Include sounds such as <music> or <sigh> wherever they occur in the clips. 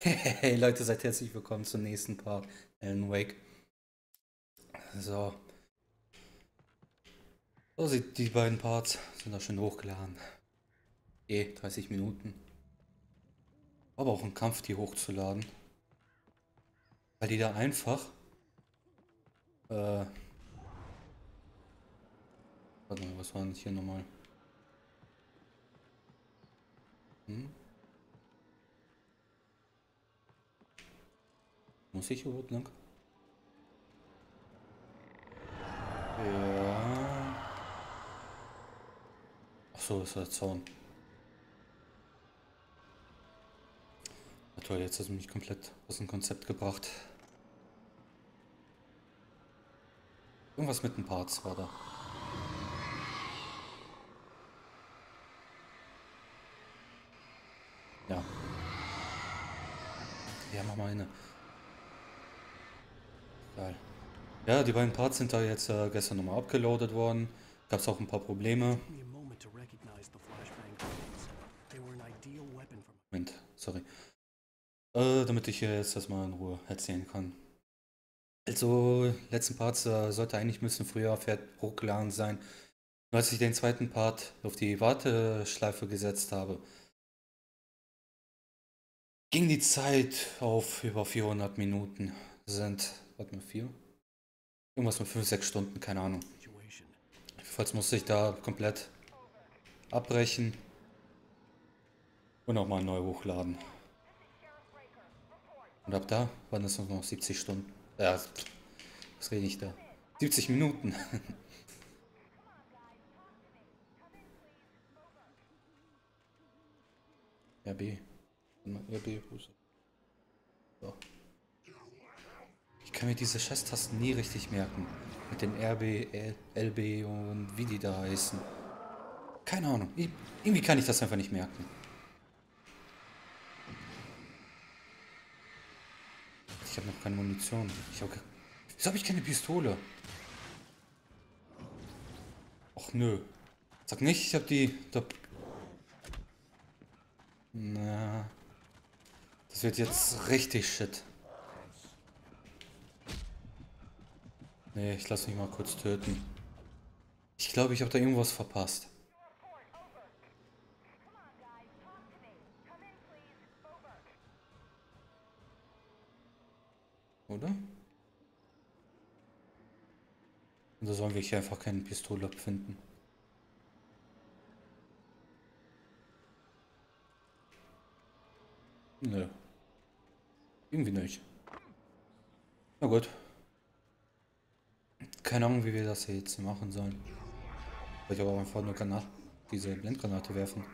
Hey Leute, seid herzlich willkommen zum nächsten Part Alan Wake. So. So sieht die beiden Parts, sind auch schon hochgeladen. Eh, 30 Minuten. Aber auch ein Kampf, die hochzuladen. Weil die da einfach... Äh... Warte mal, was war denn hier nochmal? Hm? Muss ich überhaupt lang? Ja. Ach so, ist der Zaun. Na toll, jetzt hast du mich komplett aus dem Konzept gebracht. Irgendwas mit den Parts war da. Ja. Ja, mach mal eine. Ja, die beiden Parts sind da jetzt äh, gestern nochmal abgeloadet worden. Gab es auch ein paar Probleme. Moment, sorry. Äh, damit ich hier jetzt das mal in Ruhe erzählen kann. Also, letzten Parts äh, sollte eigentlich ein bisschen früher hochgeladen sein. Als ich den zweiten Part auf die Warteschleife gesetzt habe, ging die Zeit auf über 400 Minuten. Sind, warte mal, vier? Irgendwas mit 5, 6 Stunden, keine Ahnung. Jedenfalls musste ich da komplett abbrechen und nochmal neu hochladen. Und ab da waren es noch 70 Stunden. Ja, was rede ich da? 70 Minuten. <laughs> RB. RB, so. Ich kann mir diese Scheißtasten nie richtig merken. Mit den RB, LB und wie die da heißen. Keine Ahnung. Irgendwie kann ich das einfach nicht merken. Ich habe noch keine Munition. Ich habe Wieso habe ich keine Pistole? Och nö. Sag nicht, ich habe die... Da Na. Das wird jetzt richtig shit. Nee, ich lasse mich mal kurz töten. Ich glaube, ich habe da irgendwas verpasst. Oder? Oder sollen wir hier einfach keinen Pistole finden? Nö. Irgendwie nicht. Na gut. Keine Ahnung, wie wir das jetzt machen sollen. Vielleicht aber einfach nur Granat diese Blendgranate werfen.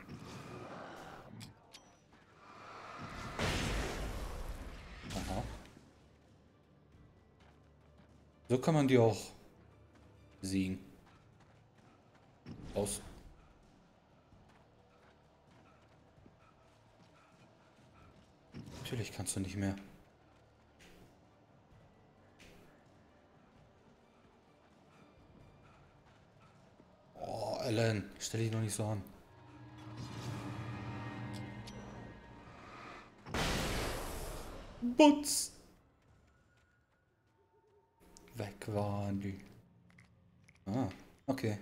Aha. So kann man die auch siegen. Aus. Natürlich kannst du nicht mehr. Alan, stell dich noch nicht so an. Butz! Weg waren die. Ah, okay.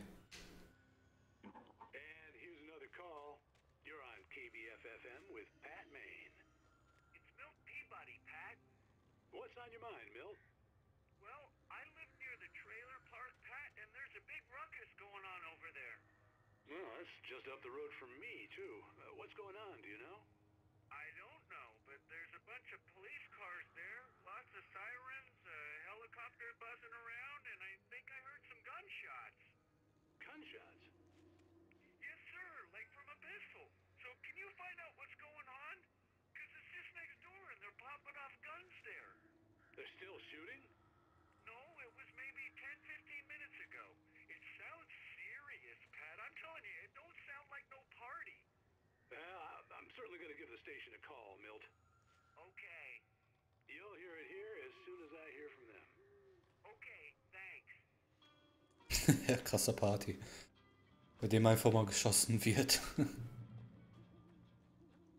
Just up the road from me, too. Uh, what's going on, do you know? Certainly going to give the station a call, Milt. Okay. You'll hear it here as soon as I hear from them. Okay, thanks. <laughs> ja, krasser Party. Bei dem einfach mal geschossen wird. <laughs>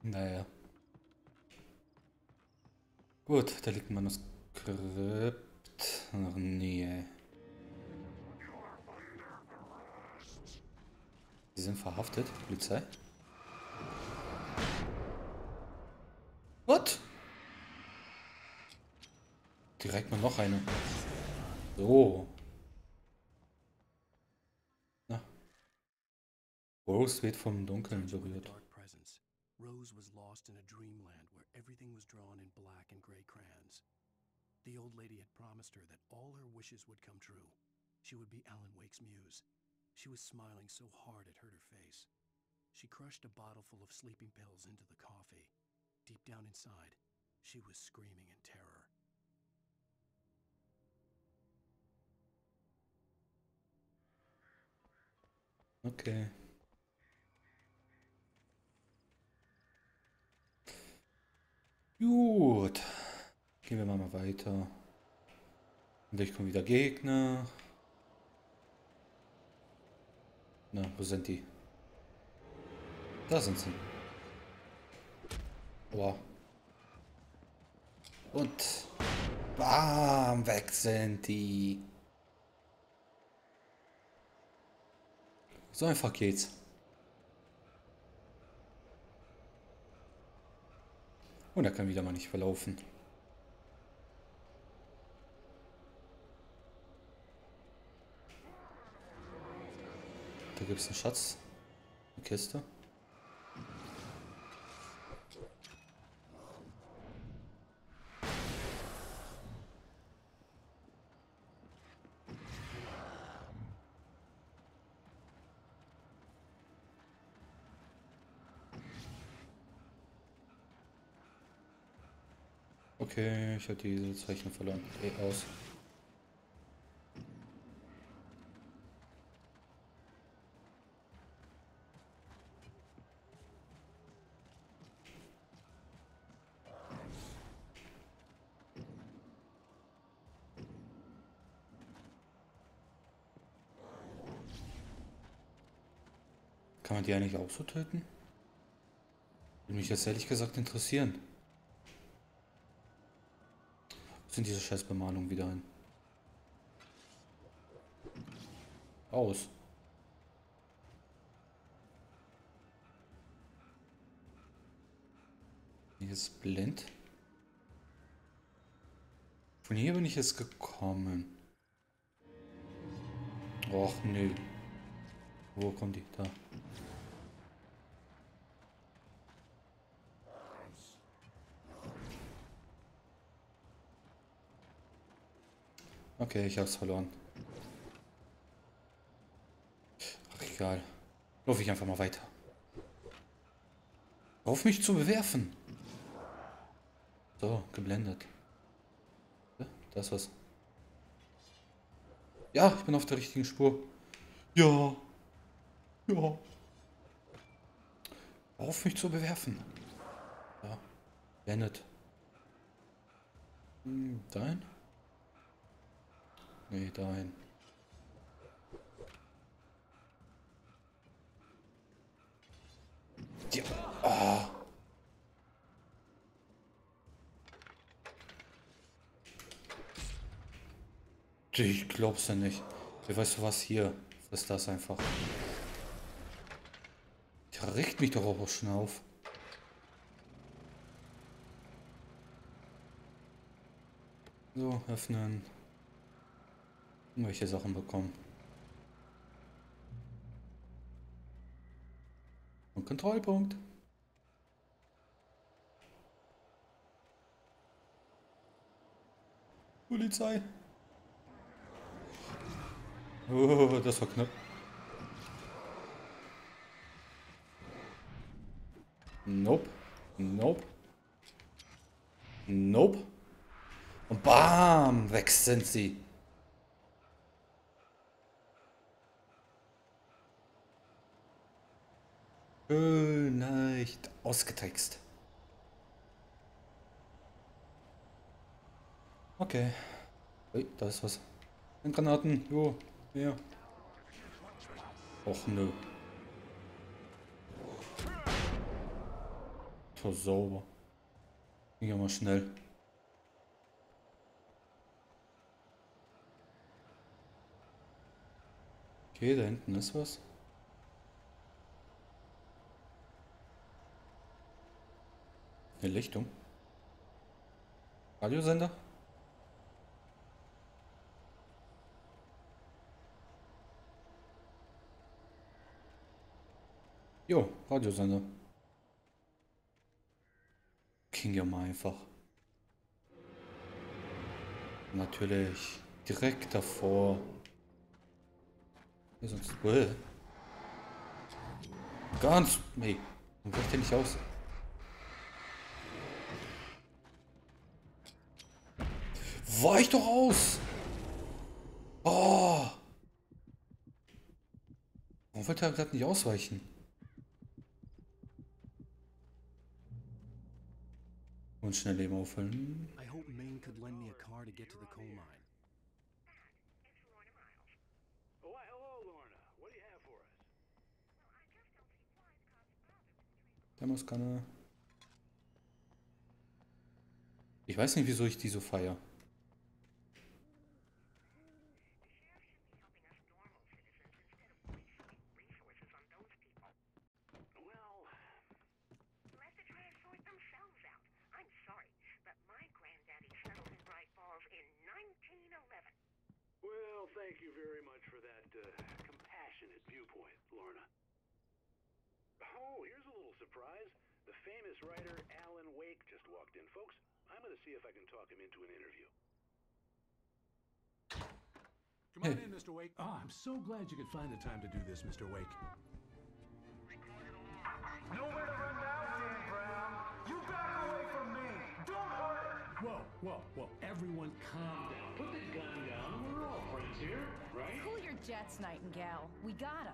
naja. Gut, da liegt ein Manuskript. Ach nee. ey. Sie sind verhaftet, Polizei. Direkt mal noch eine. So. Na. Rose wird vom Dunkeln berührt. Rose was lost in a dreamland where everything was drawn in black and gray crayons. The old lady had promised her that all her wishes would come true. She would be Alan Wake's muse. She was smiling so hard it hurt her face. She crushed a bottle full of sleeping pills into the coffee. Deep down inside, she was screaming in terror. Okay. Gut. Gehen wir mal weiter. Und gleich kommen wieder Gegner. Na, wo sind die? Da sind sie. Boah. Und bam, weg sind die. So einfach geht's. Und er kann wieder mal nicht verlaufen. Da gibt's einen Schatz. Eine Kiste. Okay, ich habe diese Zeichnung verloren. Eh, aus. Kann man die eigentlich auch so töten? Würde mich jetzt ehrlich gesagt interessieren. Wo sind diese scheiß Bemalungen wieder hin? Aus. Hier ist blind. Von hier bin ich jetzt gekommen. Och nö. Wo kommt die? Da. Okay, ich hab's verloren. Ach, egal. Lauf ich einfach mal weiter. Auf mich zu bewerfen. So, geblendet. Da ist was. Ja, ich bin auf der richtigen Spur. Ja. Ja. Auf mich zu bewerfen. Ja. Blendet. Hm, dahin? Nee, dahin. Ja. Ah. Ich glaub's ja nicht. Ja, weißt du was hier? Ist das einfach? Der regt mich doch auch schon auf. So, öffnen. Irgendwelche Sachen bekommen. Und Kontrollpunkt. Polizei. Oh, das war knapp. Nope. Nope. Nope. Und bam, weg sind sie. Leicht ausgetrickst. Okay. Ui, da ist was. Granaten, jo, ja. Och nö. So sauber. Hier mal schnell. Okay, da hinten ist was. Eine Lichtung. Radiosender? Jo, Radiosender. Ging ja mal einfach. Natürlich direkt davor. Sonst. Ganz. Nee. Man bricht ja nicht aus. Weich doch aus! Oh! Warum wollte er gerade nicht ausweichen? Und schnell Leben auffüllen. I hope Maine could lend me a car to get to the coal mine. Thermoskanne. Ich weiß nicht, wieso ich die so feier. Thank you very much for that uh, compassionate viewpoint, Lorna. Oh, here's a little surprise. The famous writer Alan Wake just walked in. Folks, I'm going to see if I can talk him into an interview. Come on in, Mr. Wake. Oh, I'm so glad you could find the time to do this, Mr. Wake. Nowhere to run now, Dan Brown. You back away from me. Don't hurt her. Whoa, whoa, whoa. Everyone calm down. Put the gun down. We're all friends here, right? Cool your jets, Nightingale. We got him.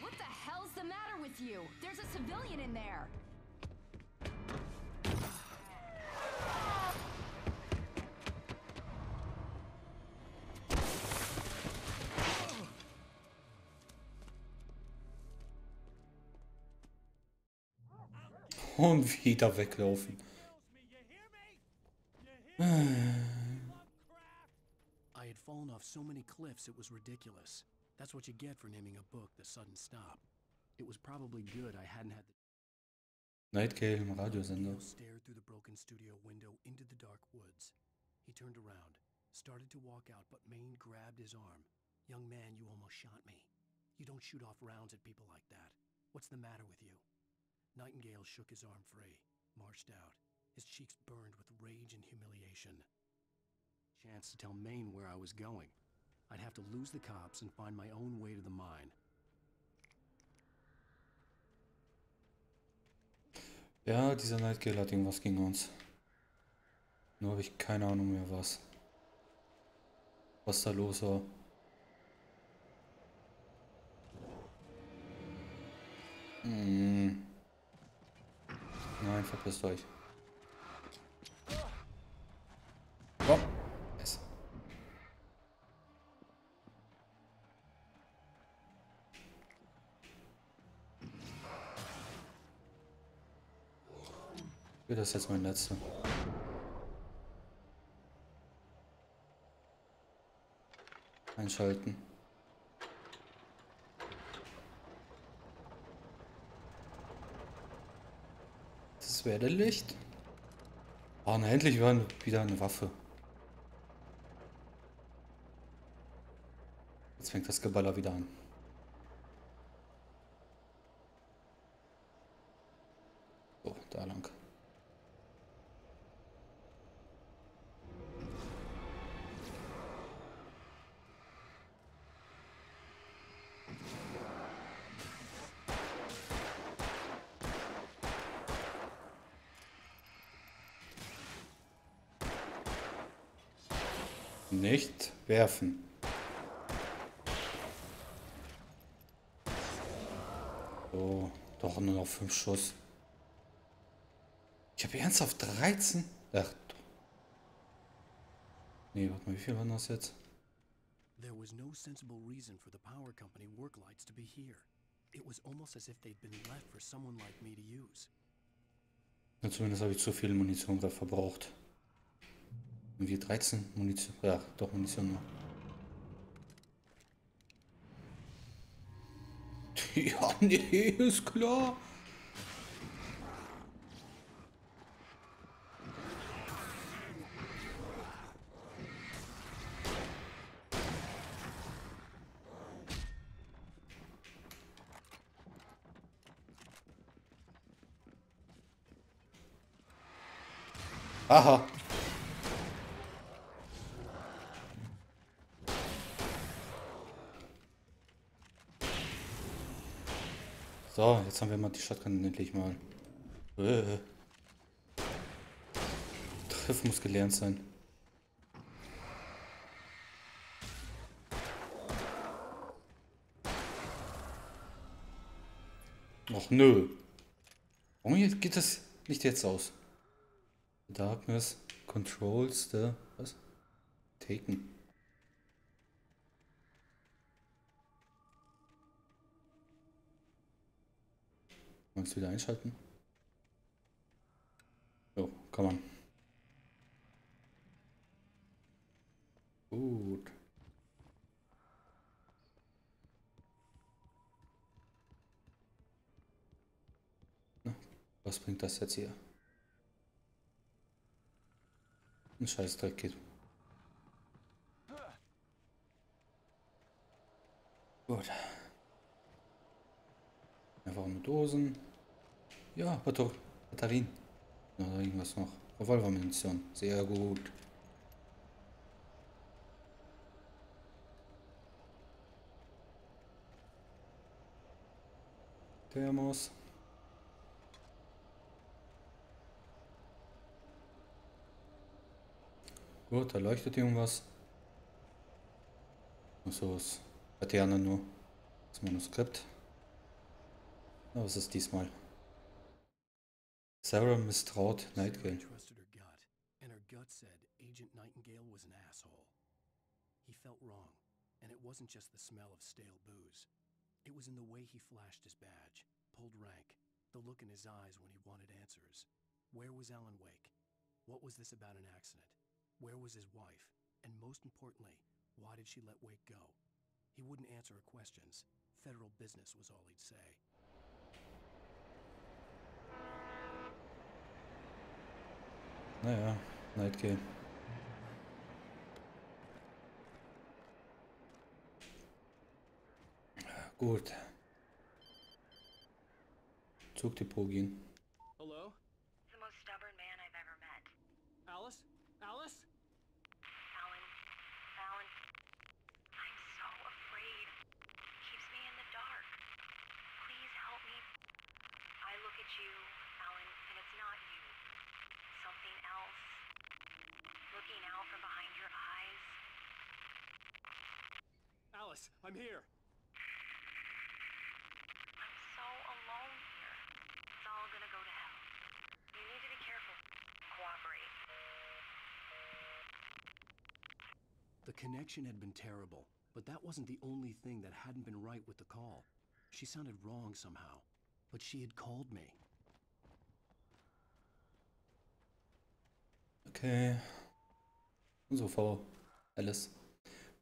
What the hell's the matter with you? There's a civilian in there. Und wieder weglaufen. I had fallen off so many cliffs it was ridiculous. That's what you get for naming a book The Sudden Stop. It was probably good I hadn't had the Nightgale im Radiosender. Stared through the broken studio window into the dark woods. He turned around, started to walk out, but Maine grabbed his arm. Young man, you almost shot me. You don't shoot off rounds at people like that. What's the matter with you? Nightingale shook his arm free, marched out, his cheeks burned with rage and humiliation. Chance to tell Maine where I was going. I'd have to lose the cops and find my own way to the mine. Ja, dieser Nightgale hat irgendwas gegen uns. Nur habe ich keine Ahnung mehr was. Was da los war. Hm. Nein, verpisst euch. Okay, Das ist jetzt mein letzter. Einschalten. Das wäre Licht. Oh, na, endlich wieder eine Waffe. Jetzt fängt das Geballer wieder an. So, da lang. Nicht werfen. So, doch nur noch fünf Schuss. Ich habe ernsthaft 13? Ach. Nee, warte mal, wie viel waren das jetzt? There was no sensible reason for the power company work lights to be here. It was almost as if they'd been left for someone like me to use. Ja, zumindest habe ich zu viel Munition gerade verbraucht. Wir 13 Munition. Ja, doch Munition noch. <laughs> Ja, nee, ist klar. Aha. So, jetzt haben wir mal die Shotgun endlich mal. Äh. Triff muss gelernt sein. Och nö. Warum geht das nicht jetzt aus? Darkness controls the... Was? Taken. Wir es wieder einschalten? So, kann man. Gut. Na, was bringt das jetzt hier? Ein Scheißdreck geht. Gut. Einfach nur Dosen. Ja, Batter Batterien. Oder irgendwas noch. Revolvermunition. Sehr gut. Thermos. Gut, da leuchtet irgendwas. So ist Laterne nur. Das Manuskript. Oh, was ist diesmal? Sarah misstraut Nightgale. trusted her gut, and her gut said Agent Nightingale was an asshole. He felt wrong, and it wasn't just the smell of stale booze. It was in the way he flashed his badge, pulled rank, the look in his eyes when he wanted answers. Where was Alan Wake? What was this about an accident? Where was his wife? And most importantly, why did she let Wake go? He wouldn't answer her questions. Federal business was all he'd say. Naja, Nightgale. Gut. Zugdepot gehen. The connection had been terrible, but that wasn't the only thing that hadn't been right with the call. She sounded wrong somehow, but she had called me. Okay. So, Frau Alice.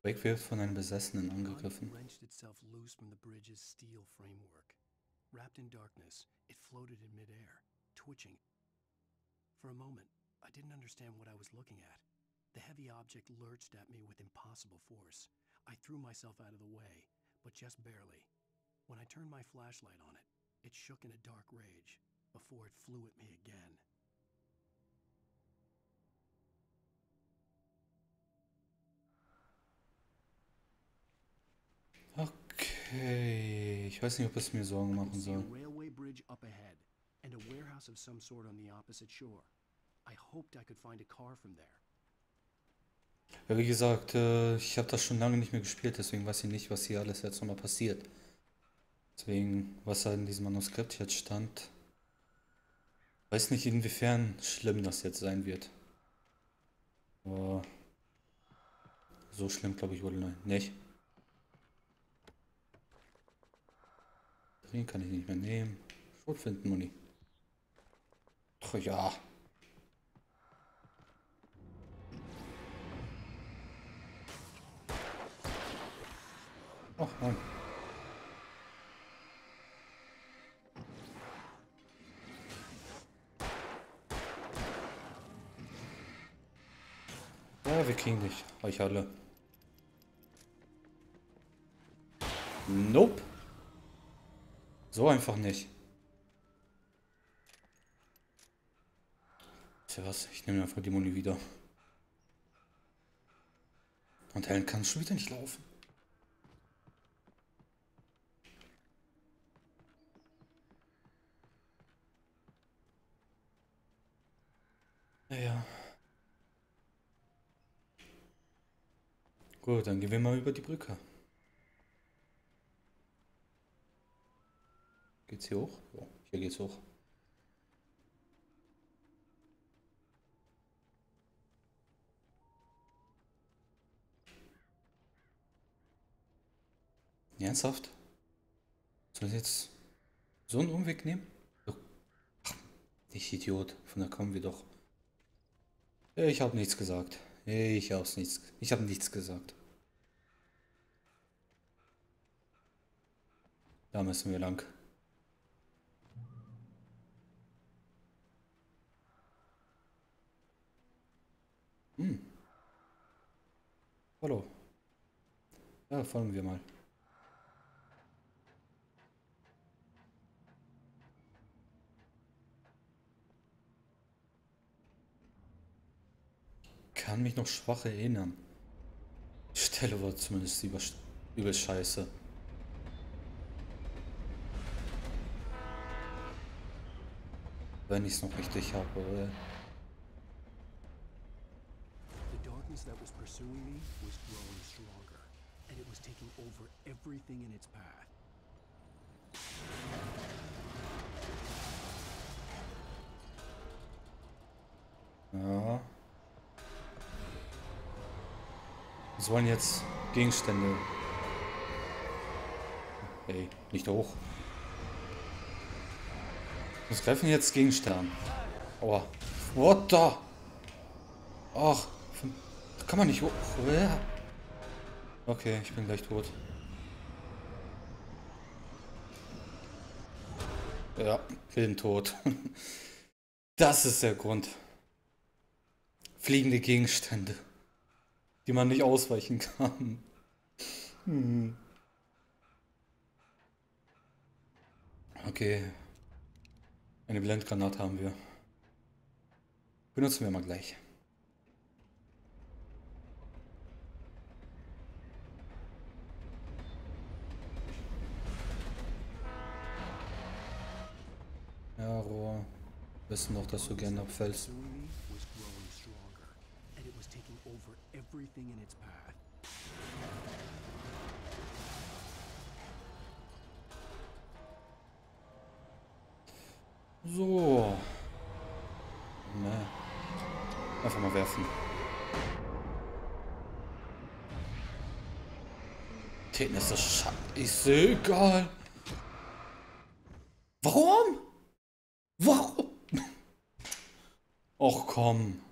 Wake wird von einem Besessenen angegriffen. wrenched itself loose from the bridge's steel framework. Wrapped in darkness, it floated in midair, twitching. For a moment, I didn't understand what I was looking at. The heavy object lurched at me with impossible force. I threw myself out of the way, but just barely. When I turned my flashlight on it, it shook in a dark rage before it flew at me again. Okay. Ich weiß nicht, ob es mir Sorgen machen could see a soll. railway bridge up ahead and a warehouse of some sort on the opposite shore. I hoped I could find a car from there. Ja, wie gesagt, äh, ich habe das schon lange nicht mehr gespielt, deswegen weiß ich nicht, was hier alles jetzt nochmal passiert. Deswegen, was da in diesem Manuskript jetzt stand. Weiß nicht, inwiefern schlimm das jetzt sein wird. Aber so schlimm glaube ich wohl nicht. Den kann ich nicht mehr nehmen. Schrotflinten, Muni. Ach ja. Ach nein. Ja, wir kriegen dich, Euch alle. Nope. So einfach nicht. Tja, was? Ich nehme einfach die Muni wieder. Und Helen kann schon wieder nicht laufen. Naja. Gut, dann gehen wir mal über die Brücke. Geht's hier hoch? Ja, hier geht's hoch. Ernsthaft? Soll ich jetzt so einen Umweg nehmen? Ich Idiot, von da kommen wir doch. Ich habe nichts gesagt. Ich habe nichts. Ich habe nichts gesagt. Da müssen wir lang. Hm. Hallo. Ja, folgen wir mal. Kann mich noch schwach erinnern. Die Stelle war zumindest über, übel scheiße. Wenn ich es noch richtig habe. The darkness that was pursuing me was growing stronger, and it was taking over everything in its path. Ja. Sollen jetzt Gegenstände. Hey, nicht hoch. Wir greifen jetzt Gegenstände. Aua. What the? Ach, kann man nicht hoch. Okay, ich bin gleich tot. Ja, bin tot. <laughs> Das ist der Grund. Fliegende Gegenstände die man nicht ausweichen kann. Hm. Okay. Eine Blendgranate haben wir. Benutzen wir mal gleich. Ja, Rohr. Wissen noch, dass du gerne abfällst. Everything in its path. So. Ne. Einfach mal werfen. Denen ist das scheiße egal. Warum? Warum? Och komm.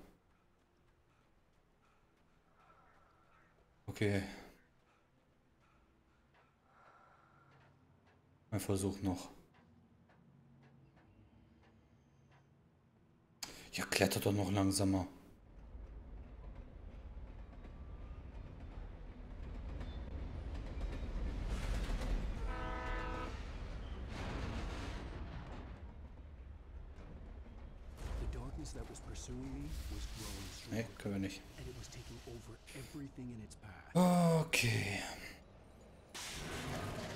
Okay. Ein Versuch noch. Ja, klettert doch noch langsamer. Nee, können wir nicht. Okay.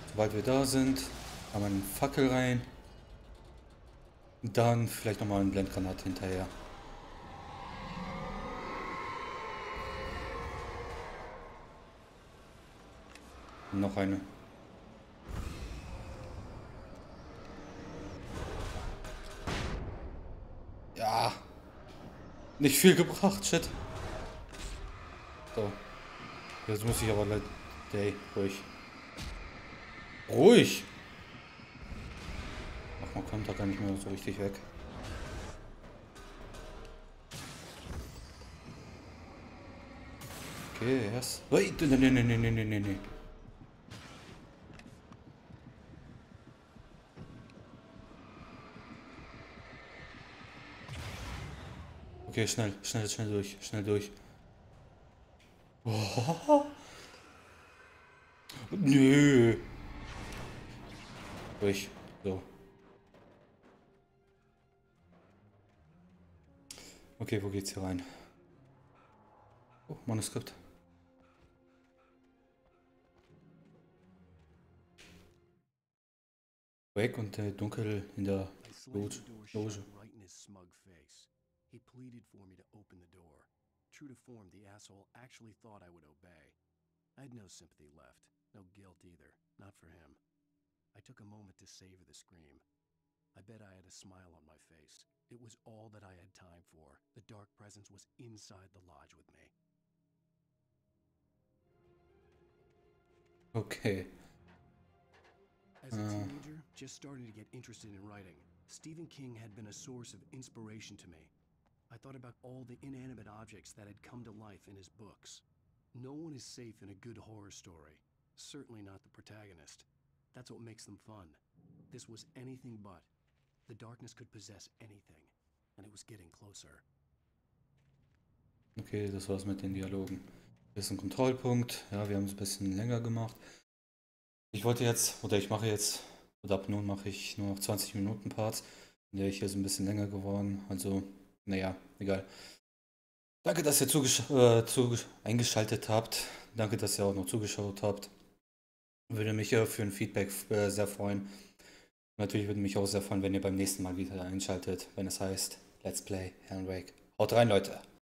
Sobald wir da sind, haben wir einen Fackel rein. Dann vielleicht nochmal ein Blendgranat hinterher. Noch eine. Ja. Nicht viel gebracht, shit. Jetzt muss ich aber leider... Hey, ruhig. Ruhig! Ach, man kommt da gar nicht mehr so richtig weg. Okay, yes. Wait, nee, nee, nee, nee, nee, nee, nee. Okay, schnell, schnell, schnell durch, schnell durch. Oh. Nö. Durch. So. Okay, wo geht's hier rein? Oh, Manuskript. Wake und der Dunkel in der Loge. He pleaded for me to open the door. True to form, the asshole actually thought I would obey. I had no sympathy left, no guilt either, not for him. I took a moment to savor the scream. I bet I had a smile on my face. It was all that I had time for. The dark presence was inside the lodge with me. Okay. As a Uh. teenager, just starting to get interested in writing, Stephen King had been a source of inspiration to me. I thought about all the inanimate objects that had come to life in his books. No one is safe in a good horror story, certainly not the protagonist. That's what makes them fun. This was anything but. The darkness could possess anything, and it was getting closer. Okay, das war's mit den Dialogen. Hier ist ein Kontrollpunkt. Ja, wir haben es ein bisschen länger gemacht. Ich wollte jetzt, oder ich mache jetzt, oder ab nun mache ich nur noch 20 Minuten Parts. Der ich hier ist ein bisschen länger geworden. Also, naja, egal. Danke, dass ihr äh, eingeschaltet habt. Danke, dass ihr auch noch zugeschaut habt. Würde mich äh, für ein Feedback äh, sehr freuen. Natürlich würde mich auch sehr freuen, wenn ihr beim nächsten Mal wieder einschaltet, wenn es heißt Let's Play Alan Wake. Haut rein, Leute!